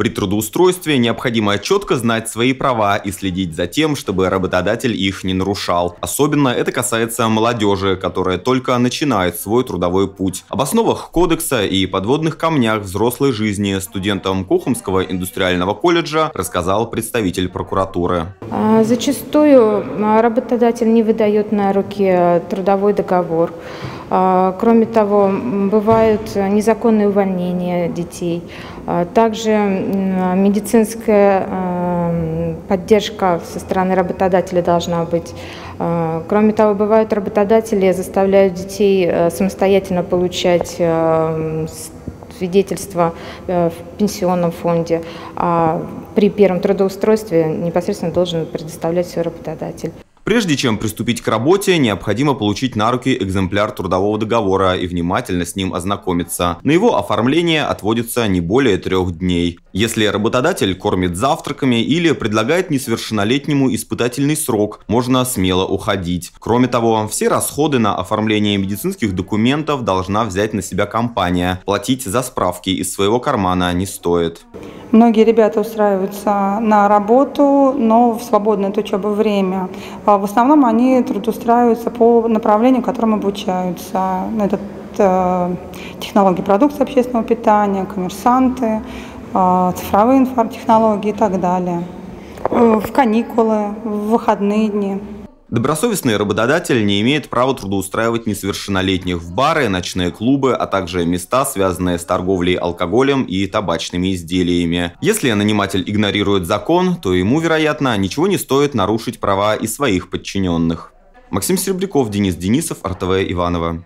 При трудоустройстве необходимо четко знать свои права и следить за тем, чтобы работодатель их не нарушал. Особенно это касается молодежи, которая только начинает свой трудовой путь. Об основах кодекса и подводных камнях взрослой жизни студентам Кохумского индустриального колледжа рассказал представитель прокуратуры. А, зачастую а, работодатель не выдает на руки трудовой договор. А, кроме того, бывают незаконные увольнения детей. Также медицинская поддержка со стороны работодателя должна быть. Кроме того, бывают работодатели заставляют детей э, самостоятельно получать э, свидетельство э, в пенсионном фонде, а при первом трудоустройстве непосредственно должен предоставлять все работодатель. Прежде чем приступить к работе, необходимо получить на руки экземпляр трудового договора и внимательно с ним ознакомиться. На его оформление отводится не более трех дней. Если работодатель кормит завтраками или предлагает несовершеннолетнему испытательный срок, можно смело уходить. Кроме того, все расходы на оформление медицинских документов должна взять на себя компания. Платить за справки из своего кармана не стоит. Многие ребята устраиваются на работу, но в свободное от учебы время. А в основном они трудоустраиваются по направлению, которым обучаются. Это э, технологии продукции общественного питания, коммерсанты, э, цифровые инфотехнологии и так далее. Э, в каникулы, в выходные дни. Добросовестный работодатель не имеет права трудоустраивать несовершеннолетних в бары, ночные клубы, а также места, связанные с торговлей алкоголем и табачными изделиями. Если наниматель игнорирует закон, то ему, вероятно, ничего не стоит нарушить права и своих подчиненных. Максим Серебряков, Денис Денисов, РТВ Иваново.